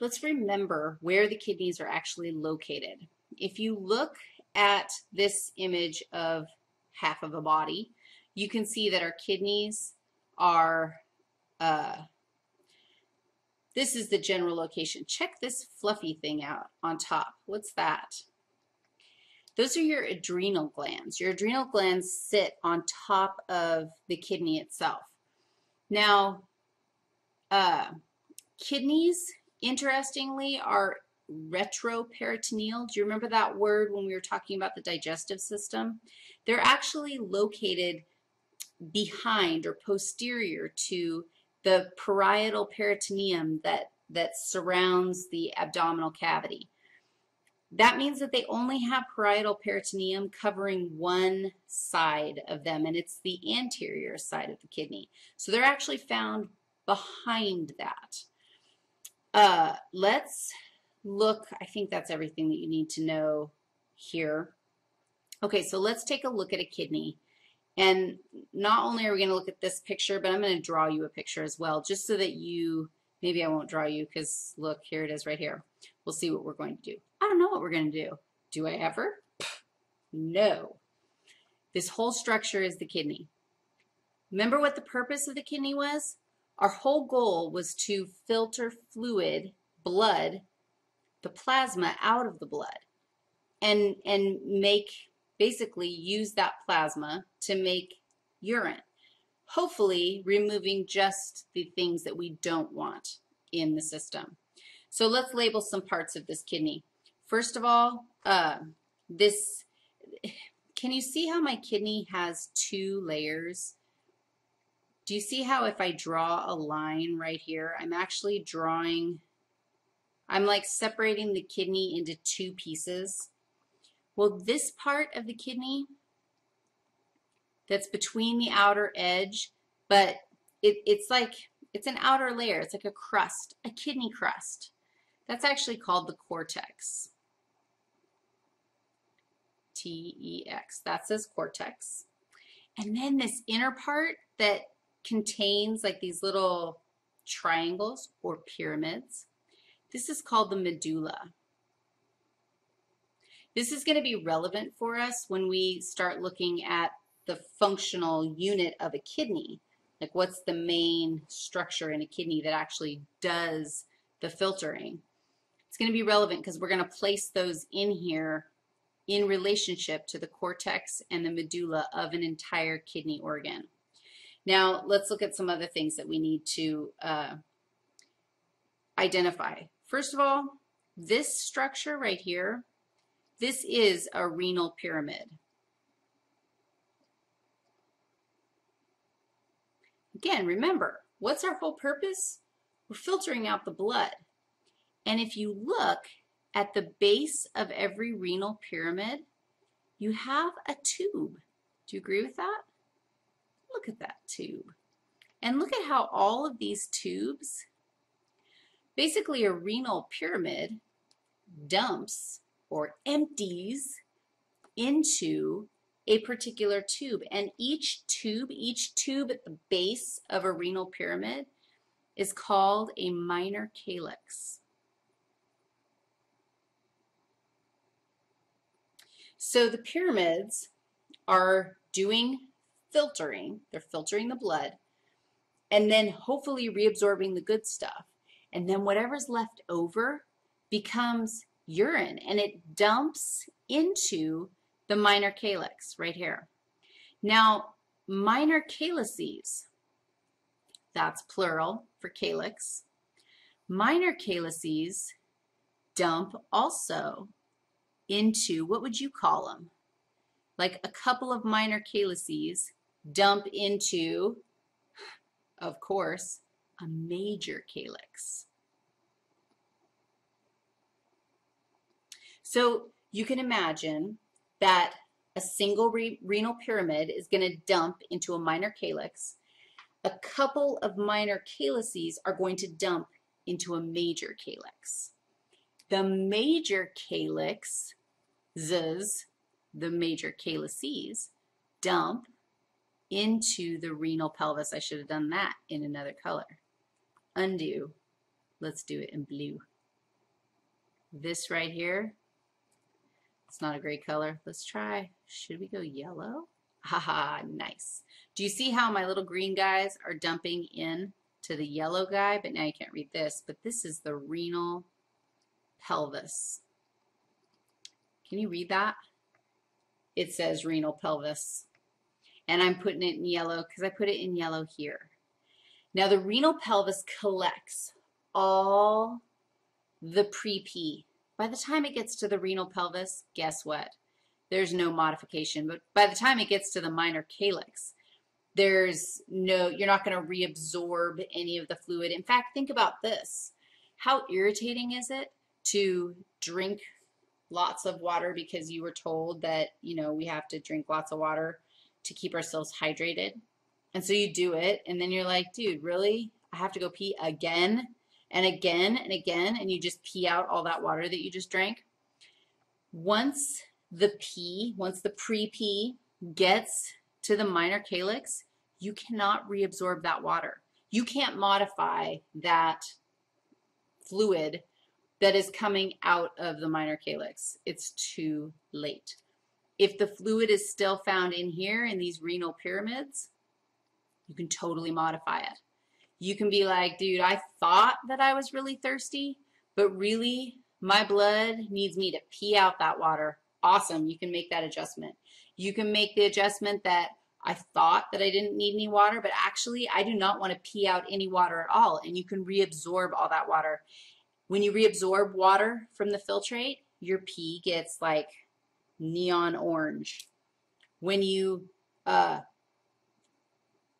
let's remember where the kidneys are actually located. If you look at this image of half of a body, you can see that our kidneys are, uh, this is the general location. Check this fluffy thing out on top. What's that? Those are your adrenal glands. Your adrenal glands sit on top of the kidney itself. Now, uh, kidneys, interestingly, are retroperitoneal. Do you remember that word when we were talking about the digestive system? They're actually located behind or posterior to the parietal peritoneum that, that surrounds the abdominal cavity. That means that they only have parietal peritoneum covering one side of them, and it's the anterior side of the kidney. So they're actually found behind that. Uh, let's look, I think that's everything that you need to know here. Okay, so let's take a look at a kidney. And not only are we going to look at this picture, but I'm going to draw you a picture as well, just so that you, maybe I won't draw you because look, here it is right here. We'll see what we're going to do. I don't know what we're going to do. Do I ever? No. This whole structure is the kidney. Remember what the purpose of the kidney was? Our whole goal was to filter fluid, blood, the plasma out of the blood and, and make, basically use that plasma to make urine. Hopefully removing just the things that we don't want in the system. So let's label some parts of this kidney. First of all, uh, this, can you see how my kidney has two layers? Do you see how if I draw a line right here, I'm actually drawing, I'm like separating the kidney into two pieces. Well, this part of the kidney that's between the outer edge, but it, it's like, it's an outer layer. It's like a crust, a kidney crust. That's actually called the cortex. T-E-X. That says cortex. And then this inner part that contains like these little triangles or pyramids. This is called the medulla. This is going to be relevant for us when we start looking at the functional unit of a kidney. Like what's the main structure in a kidney that actually does the filtering. It's going to be relevant because we're going to place those in here in relationship to the cortex and the medulla of an entire kidney organ. Now, let's look at some other things that we need to uh, identify. First of all, this structure right here, this is a renal pyramid. Again, remember, what's our whole purpose? We're filtering out the blood. And if you look at the base of every renal pyramid, you have a tube. Do you agree with that? Look at that tube. And look at how all of these tubes, basically a renal pyramid, dumps or empties into a particular tube. And each tube, each tube at the base of a renal pyramid is called a minor calyx. So the pyramids are doing filtering. They're filtering the blood and then hopefully reabsorbing the good stuff. And then whatever's left over becomes urine and it dumps into the minor calyx right here. Now, minor calyces, that's plural for calyx, minor calyces dump also into, what would you call them? Like a couple of minor calyces dump into, of course, a major calyx. So you can imagine that a single re renal pyramid is going to dump into a minor calyx. A couple of minor calyces are going to dump into a major calyx. The major calyx, the major calyces, dump into the renal pelvis. I should have done that in another color. Undo. Let's do it in blue. this right here, it's not a great color. Let's try, should we go yellow? Haha, nice. Do you see how my little green guys are dumping in to the yellow guy? But now you can't read this, but this is the renal pelvis. Can you read that? It says renal pelvis. And I'm putting it in yellow because I put it in yellow here. Now the renal pelvis collects all the pre-P. By the time it gets to the renal pelvis, guess what? There's no modification. But by the time it gets to the minor calyx, there's no, you're not going to reabsorb any of the fluid. In fact, think about this. How irritating is it to drink lots of water because you were told that, you know, we have to drink lots of water to keep ourselves hydrated? And so you do it, and then you're like, dude, really? I have to go pee again and again and again, and you just pee out all that water that you just drank? Once the pee, once the pre-pee gets to the minor calyx, you cannot reabsorb that water. You can't modify that fluid that is coming out of the minor calyx. It's too late. If the fluid is still found in here in these renal pyramids, you can totally modify it. You can be like, dude, I thought that I was really thirsty, but really my blood needs me to pee out that water. Awesome. You can make that adjustment. You can make the adjustment that I thought that I didn't need any water, but actually I do not want to pee out any water at all. And you can reabsorb all that water. When you reabsorb water from the filtrate, your pee gets like neon orange. When you uh,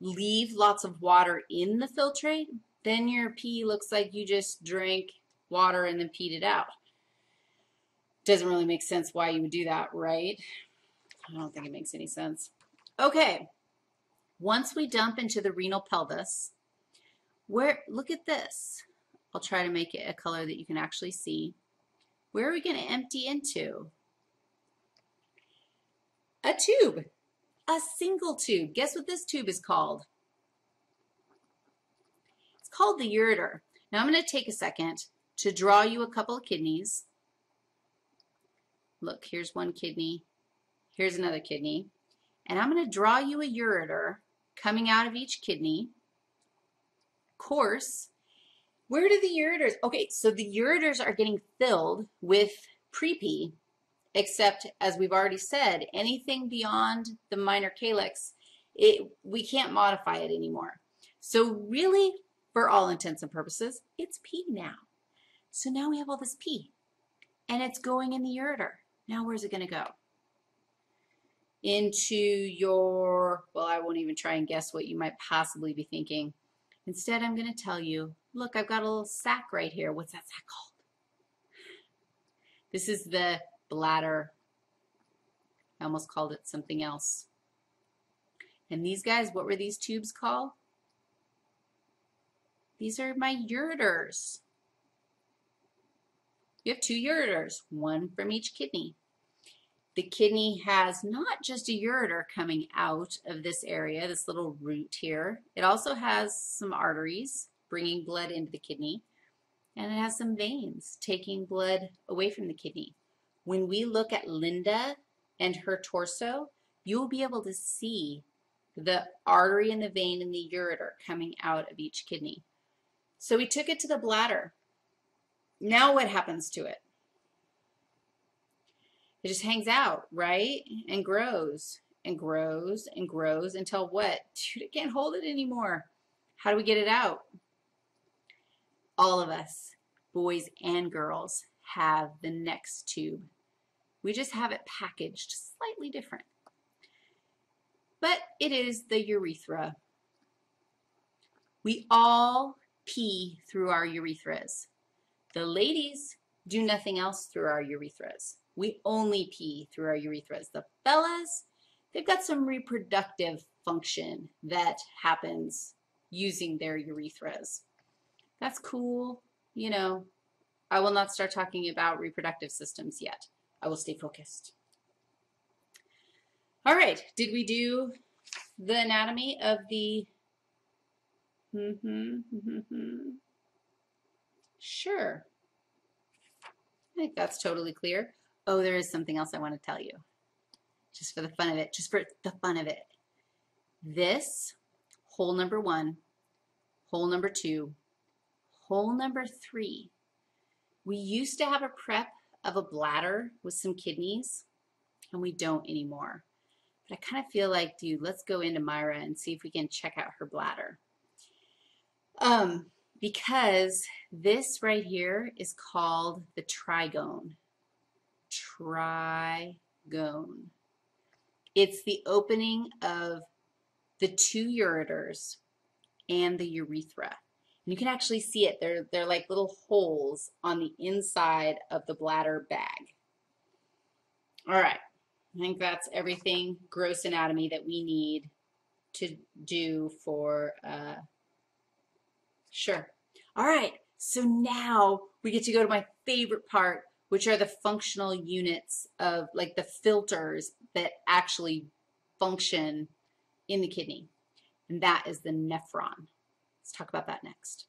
leave lots of water in the filtrate, then your pee looks like you just drank water and then peed it out. Doesn't really make sense why you would do that, right? I don't think it makes any sense. Okay, once we dump into the renal pelvis, where, look at this. I'll try to make it a color that you can actually see. Where are we going to empty into? A tube a single tube. Guess what this tube is called? It's called the ureter. Now I'm going to take a second to draw you a couple of kidneys. Look, here's one kidney. Here's another kidney. And I'm going to draw you a ureter coming out of each kidney. Course, where do the ureters? Okay, so the ureters are getting filled with pre-P except as we've already said, anything beyond the minor calyx, it, we can't modify it anymore. So really, for all intents and purposes, it's P now. So now we have all this P, and it's going in the ureter. Now where's it going to go? Into your, well, I won't even try and guess what you might possibly be thinking. Instead, I'm going to tell you, look, I've got a little sac right here. What's that sac called? This is the bladder. I almost called it something else. And these guys, what were these tubes called? These are my ureters. You have two ureters, one from each kidney. The kidney has not just a ureter coming out of this area, this little root here. It also has some arteries bringing blood into the kidney, and it has some veins taking blood away from the kidney. When we look at Linda and her torso, you'll be able to see the artery and the vein and the ureter coming out of each kidney. So we took it to the bladder. Now what happens to it? It just hangs out, right? And grows and grows and grows until what? Dude, can't hold it anymore. How do we get it out? All of us, boys and girls, have the next tube. We just have it packaged slightly different. But it is the urethra. We all pee through our urethras. The ladies do nothing else through our urethras. We only pee through our urethras. The fellas, they've got some reproductive function that happens using their urethras. That's cool. You know, I will not start talking about reproductive systems yet. I will stay focused. All right, did we do the anatomy of the, mm -hmm, mm -hmm. sure. I think that's totally clear. Oh, there is something else I want to tell you. Just for the fun of it, just for the fun of it. This, hole number one, hole number two, hole number three. We used to have a prep of a bladder with some kidneys, and we don't anymore. But I kind of feel like, dude, let's go into Myra and see if we can check out her bladder. Um, because this right here is called the trigone. Trigone. It's the opening of the two ureters and the urethra. And you can actually see it. They're, they're like little holes on the inside of the bladder bag. All right. I think that's everything gross anatomy that we need to do for, uh, sure. All right. So now we get to go to my favorite part, which are the functional units of like the filters that actually function in the kidney. And that is the nephron. Let's talk about that next.